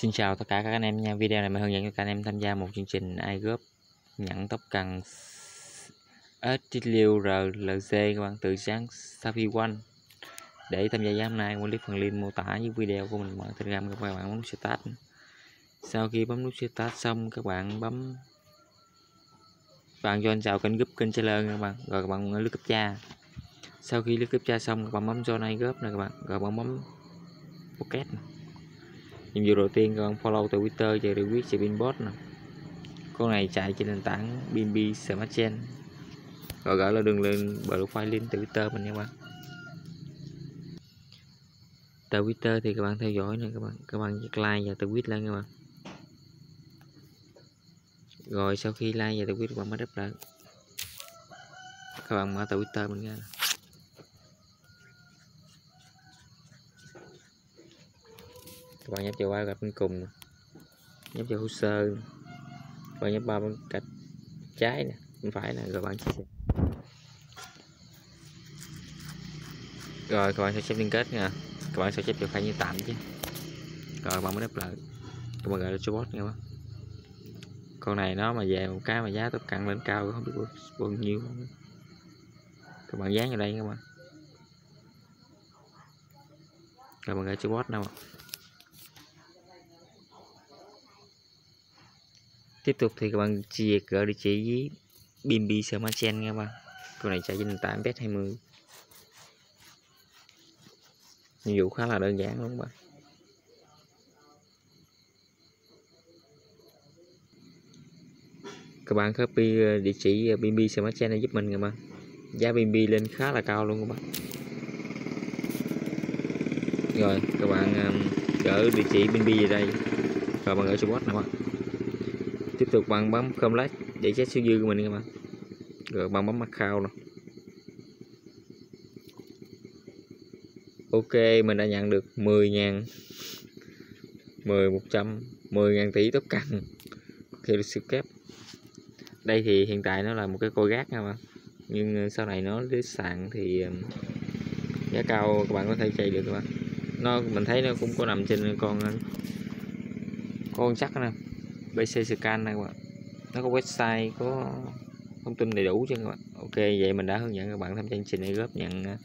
Xin chào tất cả các anh em nha. Video này mình hướng dẫn cho các anh em tham gia một chương trình iGroup nhận tóc cần Estilio các bạn từ sáng Safi One. Để tham gia giá hôm nay, qua click phần link mô tả dưới video của mình mở Telegram các bạn bấm nút start. Sau khi bấm nút start xong các bạn bấm bạn cho anh chào kênh group kênh trailer các bạn rồi các bạn lướt cấp cha sau khi lướt cấp cha xong các bạn bấm join iGroup này các bạn rồi các bạn bấm pocket này nhiệm vụ đầu tiên các bạn follow từ Twitter được viết trên pinbot nè. Con này chạy trên nền tảng BNB Smart Chain. Rồi gửi là đường lên profile link từ Twitter mình nha các bạn. Từ Twitter thì các bạn theo dõi nè, các bạn các bạn like và từ tweet lên các bạn. Rồi sau khi like và từ tweet, các bạn mới đáp lại. Các bạn mở từ Twitter mình ra nè. Các bạn nhấp vào qua gạch bên cùng nhấp vào hồ sơ bạn nhấp ba bên cạnh trái nè bên phải nè, rồi bạn chia sẻ. Rồi, các bạn sẽ xếp liên kết nha. Các bạn sẽ xếp vào khai như tạm chứ. Rồi các bạn mới đáp lại. Các bạn gọi là support nha các bạn. Con này nó mà về một cái mà giá tóc căng lên cao, không biết bao nhiêu. Các bạn dán vào đây các bạn. Rồi, bạn gọi support đâu tiếp tục thì các bạn chia gửi địa chỉ với bimbi Smart chen nha các bạn. Con này chạy trên nền tảng bet 20 nhiệm vụ khá là đơn giản luôn các bạn. Các bạn copy ờ, địa chỉ ờ, bimbi Smart Chain này giúp mình các bạn. Giá bimbi lên khá là cao luôn các bạn. Rồi, các bạn gỡ địa chỉ bimbi về đây. Rồi bạn gửi support nè các bạn tiếp tục bằng bấm complete để xét số dư của mình các bạn. Rồi bằng bấm account nè ok, mình đã nhận được 10.000 10 100 10 ngàn tỷ tốc cần khi được siêu kép. Đây thì hiện tại nó là một cái coi gác nha bạn. Nhưng ờ, sau này nó đến sàn thì giá cao các bạn có thể chạy được các bạn. Nó, mình thấy nó cũng có nằm trên con ờ, con sắt nè. BC scan này các bạn. Nó có website, có thông tin đầy đủ cho các bạn. Ok, vậy mình đã hướng dẫn các bạn tham gia chương trình này góp nhận à,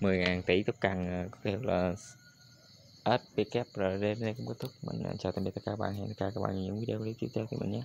10.000 tỷ tóc cần à, có thể là SPKRD cũng kết thúc. Mình à, chào tạm biệt tất cả các bạn. Hẹn tất cả các bạn những video clip tiếp theo của mình nhé.